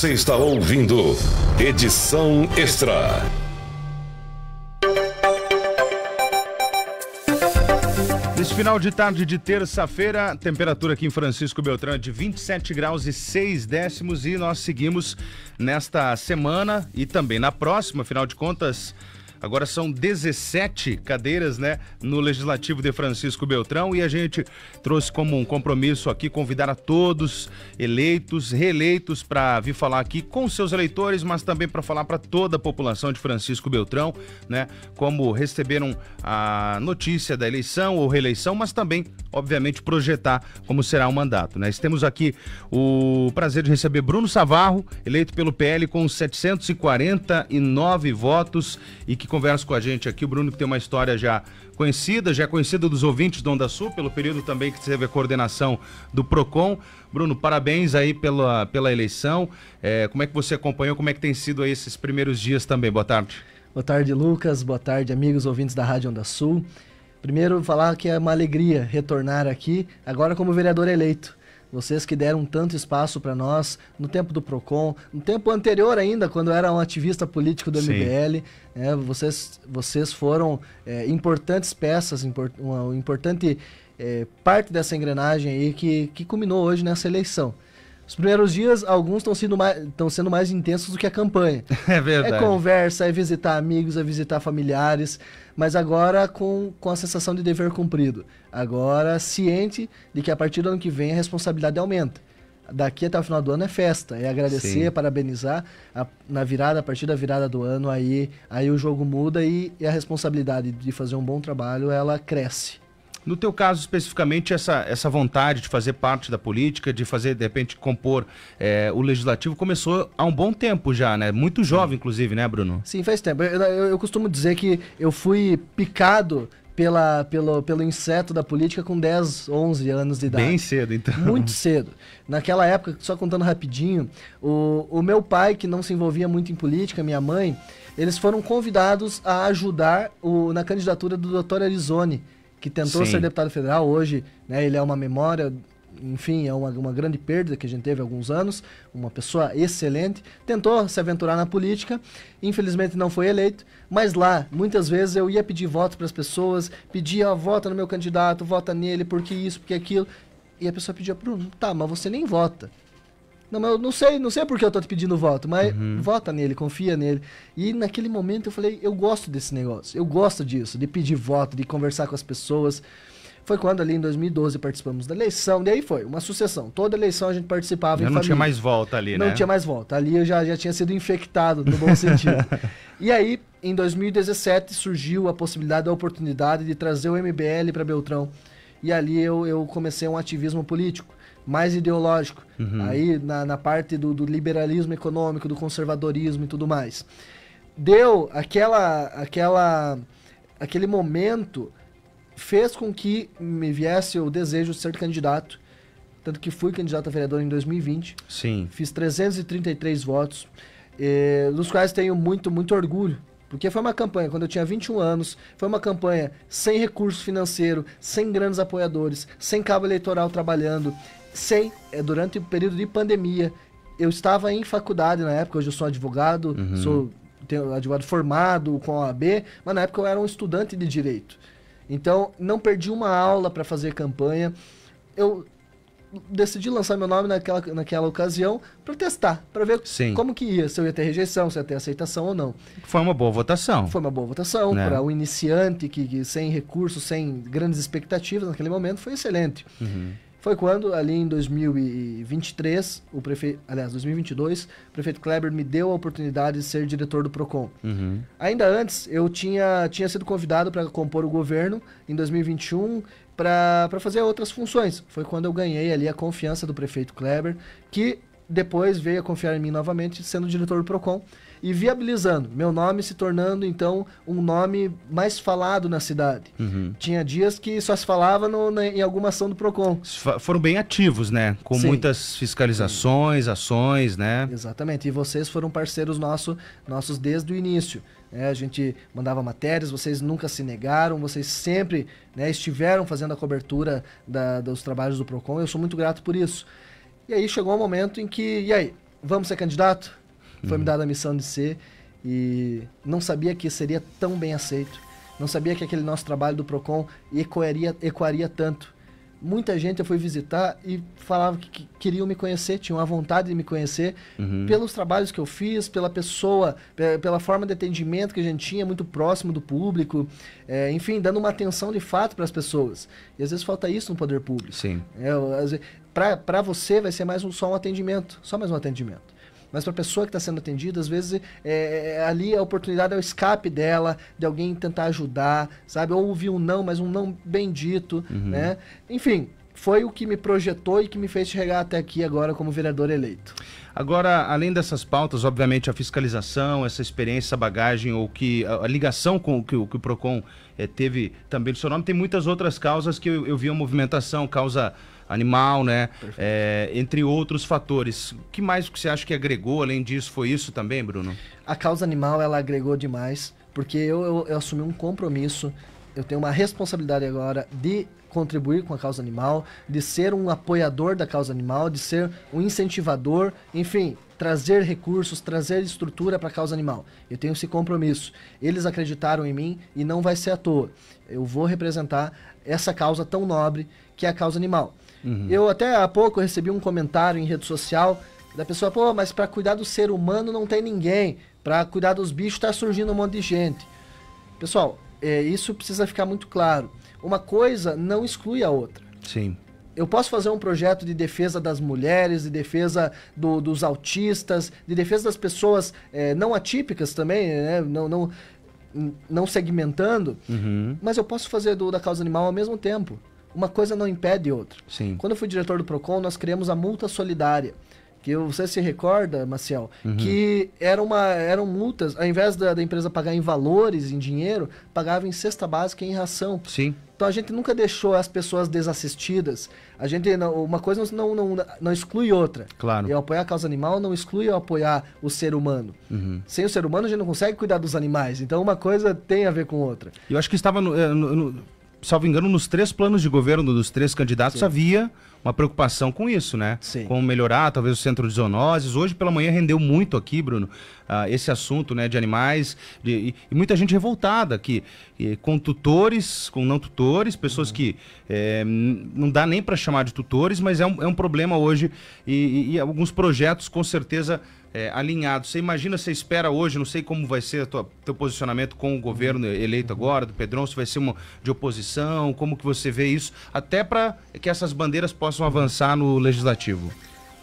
Você está ouvindo Edição Extra. Nesse final de tarde de terça-feira, temperatura aqui em Francisco Beltrão é de 27 graus e 6 décimos e nós seguimos nesta semana e também na próxima, afinal de contas, Agora são 17 cadeiras, né, no Legislativo de Francisco Beltrão e a gente trouxe como um compromisso aqui convidar a todos eleitos, reeleitos para vir falar aqui com seus eleitores, mas também para falar para toda a população de Francisco Beltrão, né, como receberam a notícia da eleição ou reeleição, mas também, obviamente, projetar como será o mandato, né? Temos aqui o prazer de receber Bruno Savarro, eleito pelo PL com 749 votos e que conversa com a gente aqui. O Bruno que tem uma história já conhecida, já conhecida dos ouvintes do Onda Sul, pelo período também que teve a coordenação do PROCON. Bruno, parabéns aí pela, pela eleição. É, como é que você acompanhou? Como é que tem sido aí esses primeiros dias também? Boa tarde. Boa tarde, Lucas. Boa tarde, amigos ouvintes da Rádio Onda Sul. Primeiro, falar que é uma alegria retornar aqui, agora como vereador eleito. Vocês que deram tanto espaço para nós no tempo do Procon, no tempo anterior ainda, quando eu era um ativista político do MBL, é, vocês, vocês foram é, importantes peças, import, uma importante é, parte dessa engrenagem aí que, que culminou hoje nessa eleição. Os primeiros dias, alguns estão sendo, mais, sendo mais intensos do que a campanha. É verdade. É conversa, é visitar amigos, é visitar familiares, mas agora com, com a sensação de dever cumprido. Agora ciente de que a partir do ano que vem a responsabilidade aumenta. Daqui até o final do ano é festa, é agradecer, Sim. parabenizar. A, na virada, a partir da virada do ano, aí, aí o jogo muda e, e a responsabilidade de fazer um bom trabalho, ela cresce. No teu caso, especificamente, essa, essa vontade de fazer parte da política, de fazer, de repente, compor é, o legislativo, começou há um bom tempo já, né? Muito jovem, inclusive, né, Bruno? Sim, faz tempo. Eu, eu, eu costumo dizer que eu fui picado pela, pelo, pelo inseto da política com 10, 11 anos de idade. Bem cedo, então. Muito cedo. Naquela época, só contando rapidinho, o, o meu pai, que não se envolvia muito em política, minha mãe, eles foram convidados a ajudar o, na candidatura do Dr. Arizone que tentou Sim. ser deputado federal, hoje né, ele é uma memória, enfim, é uma, uma grande perda que a gente teve há alguns anos, uma pessoa excelente, tentou se aventurar na política, infelizmente não foi eleito, mas lá, muitas vezes eu ia pedir voto para as pessoas, pedia, vota no meu candidato, vota nele, porque isso, porque aquilo, e a pessoa pedia, Bruno, tá, mas você nem vota. Não, mas eu não sei, não sei porque eu tô te pedindo voto, mas uhum. vota nele, confia nele. E naquele momento eu falei, eu gosto desse negócio, eu gosto disso, de pedir voto, de conversar com as pessoas. Foi quando ali em 2012 participamos da eleição, daí foi uma sucessão. Toda eleição a gente participava eu não família. tinha mais volta ali, não né? Não tinha mais volta. Ali eu já, já tinha sido infectado, no bom sentido. e aí, em 2017, surgiu a possibilidade, a oportunidade de trazer o MBL para Beltrão. E ali eu, eu comecei um ativismo político mais ideológico. Uhum. Aí na, na parte do, do, liberalismo econômico, do conservadorismo e tudo mais. Deu aquela, aquela, aquele momento fez com que me viesse o desejo de ser candidato. Tanto que fui candidato a vereador em 2020. Sim. Fiz 333 votos, eh, dos quais tenho muito, muito orgulho. Porque foi uma campanha, quando eu tinha 21 anos, foi uma campanha sem recurso financeiro, sem grandes apoiadores, sem cabo eleitoral trabalhando sem, é, durante o período de pandemia, eu estava em faculdade na época, hoje eu sou advogado, uhum. sou tenho advogado formado com a OAB, mas na época eu era um estudante de direito. Então, não perdi uma aula para fazer campanha. Eu decidi lançar meu nome naquela, naquela ocasião para testar, para ver Sim. como que ia, se eu ia ter rejeição, se eu ia ter aceitação ou não. Foi uma boa votação. Foi uma boa votação né? para o um iniciante que, que, sem recursos, sem grandes expectativas naquele momento, foi excelente. Uhum foi quando, ali em 2023, o prefeito, aliás, 2022, o prefeito Kleber me deu a oportunidade de ser diretor do PROCON. Uhum. Ainda antes, eu tinha, tinha sido convidado para compor o governo em 2021 para fazer outras funções. Foi quando eu ganhei ali a confiança do prefeito Kleber, que depois veio a confiar em mim novamente, sendo diretor do PROCON e viabilizando. Meu nome se tornando, então, um nome mais falado na cidade. Uhum. Tinha dias que só se falava no, na, em alguma ação do PROCON. Foram bem ativos, né? Com Sim. muitas fiscalizações, Sim. ações, né? Exatamente. E vocês foram parceiros nosso, nossos desde o início. É, a gente mandava matérias, vocês nunca se negaram, vocês sempre né, estiveram fazendo a cobertura da, dos trabalhos do PROCON. Eu sou muito grato por isso. E aí chegou um momento em que, e aí? vamos ser candidato? Foi Uhum. me dada a missão de ser e não sabia que seria tão bem aceito. Não sabia que aquele nosso trabalho do Procon ecoaria, ecoaria tanto. Muita gente eu fui visitar e falava que, que queriam me conhecer, tinham a vontade de me conhecer Uhum. pelos trabalhos que eu fiz, pela pessoa, pe- pela forma de atendimento que a gente tinha, muito próximo do público, é, enfim, dando uma atenção de fato para as pessoas. E às vezes falta isso no poder público. Sim. É, para você vai ser mais um, só um atendimento, só mais um atendimento. Mas para a pessoa que está sendo atendida, às vezes é, é, ali a oportunidade é o escape dela, de alguém tentar ajudar, sabe? Ou ouvir um não, mas um não bendito, né? Enfim, foi o que me projetou e que me fez chegar até aqui agora como vereador eleito. Agora, além dessas pautas, obviamente a fiscalização, essa experiência, essa bagagem, ou que a, a ligação com o que, o que o PROCON eh, teve também no seu nome, tem muitas outras causas que eu, eu vi a movimentação, causa animal, né? Eh, entre outros fatores. O que mais que você acha que agregou além disso? Foi isso também, Bruno? A causa animal, ela agregou demais, porque eu, eu, eu assumi um compromisso, eu tenho uma responsabilidade agora de contribuir com a causa animal, de ser um apoiador da causa animal, de ser um incentivador, enfim, trazer recursos, trazer estrutura para a causa animal. Eu tenho esse compromisso. Eles acreditaram em mim e não vai ser à toa. Eu vou representar essa causa tão nobre que é a causa animal. Eu até há pouco recebi um comentário em rede social da pessoa, pô, mas para cuidar do ser humano não tem ninguém. Para cuidar dos bichos está surgindo um monte de gente. Pessoal, é, isso precisa ficar muito claro. Uma coisa não exclui a outra. Sim. Eu posso fazer um projeto de defesa das mulheres, de defesa do- dos autistas, de defesa das pessoas eh, não atípicas também, né? não, não, não segmentando, Uhum. mas eu posso fazer do, da causa animal ao mesmo tempo. Uma coisa não impede outra. Sim. Quando eu fui diretor do PROCON, nós criamos a multa solidária. Que você se recorda, Maciel, que era uma, eram multas, ao invés da, da empresa pagar em valores, em dinheiro, pagava em cesta básica e em ração. Sim. Então a gente nunca deixou as pessoas desassistidas. A gente não- uma coisa não, não, não exclui outra. Claro. Eu apoiar a causa animal não exclui eu apoiar o ser humano. Uhum. Sem o ser humano a gente não consegue cuidar dos animais. Então uma coisa tem a ver com outra. Eu acho que estava, no, eh, no- no- salvo engano, nos três planos de governo dos três candidatos havia uma preocupação com isso, né? Sim. Com melhorar, talvez, o centro de zoonoses. Hoje pela manhã rendeu muito aqui, Bruno, ah, esse assunto, né, de animais. de- e, e muita gente revoltada aqui, e com tutores, com não tutores, pessoas que eh, n- não dá nem para chamar de tutores, mas é um, é um problema hoje. E, e- alguns projetos, com certeza, é, alinhados. Você imagina, você espera hoje, não sei como vai ser o teu posicionamento com o governo eleito agora, do Pedrão, se vai ser uma de oposição, como que você vê isso, até para que essas bandeiras possam avançar no legislativo.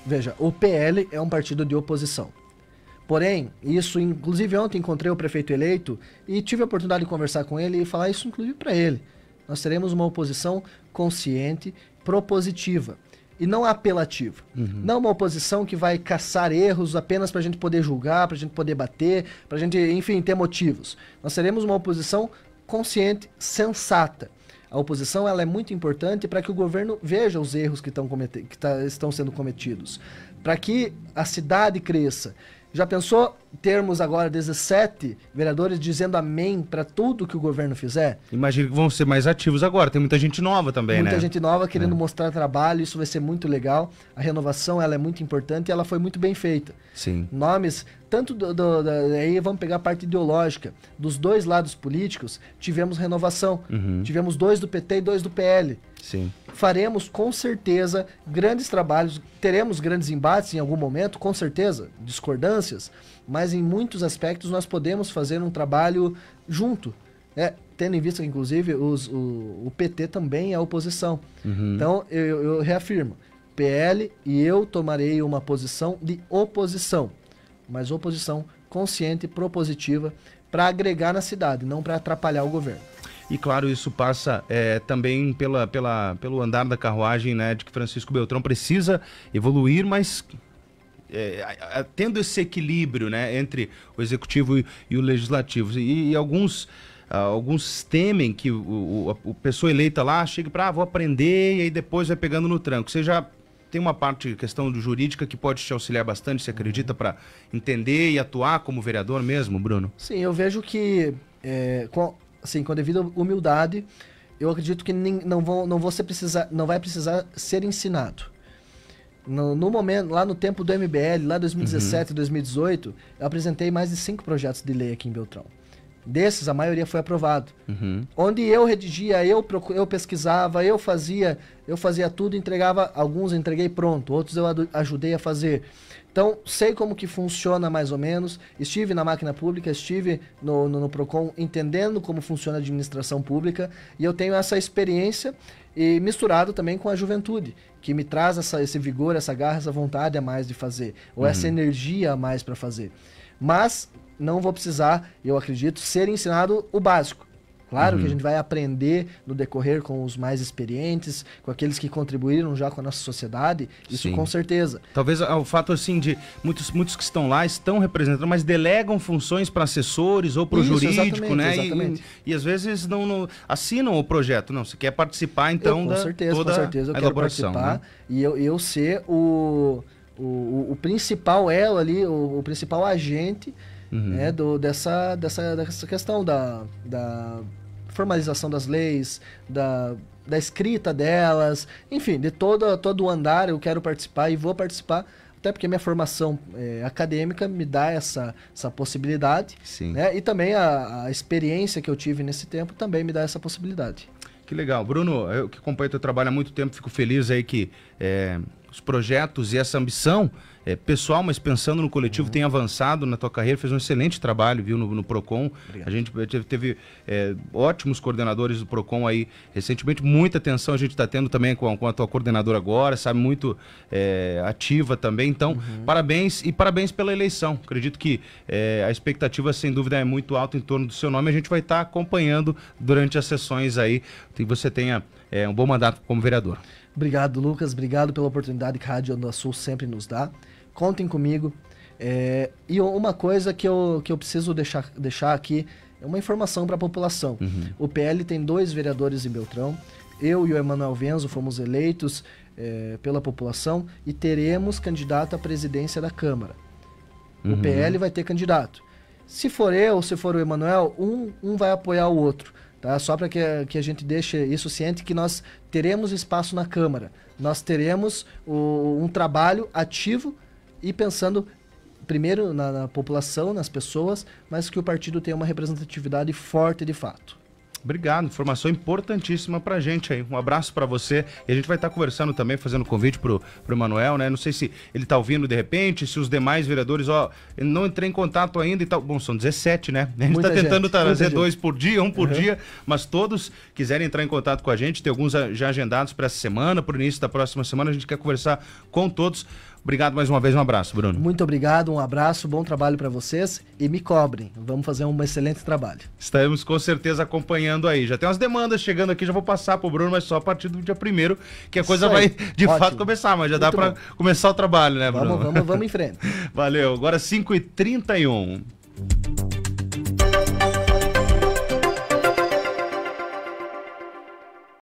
Veja, o PL é um partido de oposição. Porém, isso, inclusive ontem encontrei o prefeito eleito e tive a oportunidade de conversar com ele e falar isso inclusive para ele. Nós teremos uma oposição consciente, propositiva e não apelativa. Não uma oposição que vai caçar erros apenas para a gente poder julgar, para a gente poder bater, para a gente, enfim, ter motivos. Nós teremos uma oposição consciente, sensata. A oposição ela é muito importante para que o governo veja os erros que, que tá- estão sendo cometidos, para que a cidade cresça. Já pensou termos agora 17 vereadores dizendo amém para tudo que o governo fizer? Imagino que vão ser mais ativos agora, tem muita gente nova também, Muita né? gente nova querendo mostrar trabalho, isso vai ser muito legal. A renovação ela é muito importante e ela foi muito bem feita. Sim. Nomes, tanto do, do- da- aí vamos pegar a parte ideológica. Dos dois lados políticos, tivemos renovação. Tivemos dois do PT e dois do PL. Sim. Faremos com certeza grandes trabalhos, teremos grandes embates em algum momento, com certeza, discordâncias, mas em muitos aspectos nós podemos fazer um trabalho junto. né? tendo em vista que, inclusive, os- o, o PT também é oposição. Então, eu, eu reafirmo: PL e eu tomarei uma posição de oposição, mas oposição consciente, propositiva, para agregar na cidade, não para atrapalhar o governo. E claro, isso passa é, também pela, pela, pelo andar da carruagem, né, de que Francisco Beltrão precisa evoluir, mas é, tendo esse equilíbrio, né, entre o executivo e, e o legislativo. E, e alguns ah, alguns temem que o, o, a- pessoa eleita lá chegue para, ah, vou aprender e aí depois vai pegando no tranco. Você já tem uma parte, questão jurídica, que pode te auxiliar bastante, você acredita, para entender e atuar como vereador mesmo, Bruno? Sim, eu vejo que, é, com, assim, com a devida humildade, eu acredito que nem- não, vão, não, você precisar, não vai precisar ser ensinado. No, no, momento, lá no tempo do MBL, lá 2017, uhum. 2018, eu apresentei mais de cinco projetos de lei aqui em Beltrão. Desses, a maioria foi aprovado. Uhum. Onde eu redigia, eu, eu pesquisava, eu fazia, eu fazia tudo, entregava, alguns entreguei pronto, outros eu ajudei a fazer. Então, sei como que funciona mais ou menos. Estive na máquina pública, estive no, no, no PROCON entendendo como funciona a administração pública e eu tenho essa experiência e misturado também com a juventude, que me traz essa, esse vigor, essa garra, essa vontade a mais de fazer, ou uhum. essa energia a mais para fazer. Mas não vou precisar, eu acredito, ser ensinado o básico. Claro uhum. que a gente vai aprender no decorrer com os mais experientes, com aqueles que contribuíram já com a nossa sociedade, isso Sim. com certeza. Talvez o fato assim de muitos, muitos que estão lá estão representando, mas delegam funções para assessores ou para o jurídico, exatamente, né? Exatamente. E, e, às vezes não, não, assinam o projeto, não. Você quer participar então eu, com da certeza, toda com certeza eu quero participar né? e eu, eu ser o, o, o principal elo ali, o, o principal agente uhum. né, do, dessa, dessa, dessa questão da, da formalização das leis, da, da escrita delas, enfim, de todo, todo o andar eu quero participar e vou participar, até porque minha formação é, acadêmica me dá essa, essa possibilidade, Sim. Né? e também a, a experiência que eu tive nesse tempo também me dá essa possibilidade. Que legal. Bruno, eu que acompanho teu trabalho há muito tempo, fico feliz aí que é, os projetos e essa ambição é, pessoal, mas pensando no coletivo, uhum. tem avançado na tua carreira, fez um excelente trabalho, viu, no, no PROCON. Obrigado. A gente teve, teve é, ótimos coordenadores do PROCON aí recentemente, muita atenção a gente está tendo também com a, com a, tua coordenadora agora, sabe, muito é, ativa também. Então, uhum. parabéns e parabéns pela eleição. Acredito que é, a expectativa, sem dúvida, é muito alta em torno do seu nome. A gente vai estar tá acompanhando durante as sessões aí, que você tenha é, um bom mandato como vereador. Obrigado, Lucas. Obrigado pela oportunidade que a Rádio Onda Sul sempre nos dá contem comigo. É, e uma coisa que eu, que eu preciso deixar, deixar aqui é uma informação para a população. Uhum. O PL tem dois vereadores em Beltrão. Eu e o Emanuel Venzo fomos eleitos é, pela população e teremos candidato à presidência da Câmara. Uhum. O PL vai ter candidato. Se for eu, se for o Emanuel, um, um vai apoiar o outro. Tá? Só para que, que a gente deixe isso ciente que nós teremos espaço na Câmara. Nós teremos o, um trabalho ativo e pensando primeiro na, na, população, nas pessoas, mas que o partido tenha uma representatividade forte de fato. Obrigado, informação importantíssima pra gente aí. Um abraço para você. E a gente vai estar tá conversando também, fazendo convite pro, pro Emanuel, né? Não sei se ele tá ouvindo de repente, se os demais vereadores, ó, não entrei em contato ainda e tal. Bom, são 17, né? A gente muita tá tentando trazer dois por dia, um por uhum. dia, mas todos quiserem entrar em contato com a gente, tem alguns já agendados para essa semana, pro início da próxima semana, a gente quer conversar com todos. Obrigado mais uma vez, um abraço, Bruno. Muito obrigado, um abraço, bom trabalho para vocês e me cobrem. Vamos fazer um excelente trabalho. Estaremos com certeza acompanhando aí. Já tem umas demandas chegando aqui, já vou passar pro Bruno, mas só a partir do dia primeiro que a coisa vai de Ótimo. fato começar, mas já Muito dá para começar o trabalho, né, Bruno? Vamos, vamos, vamos em frente. Valeu. Agora 5h31.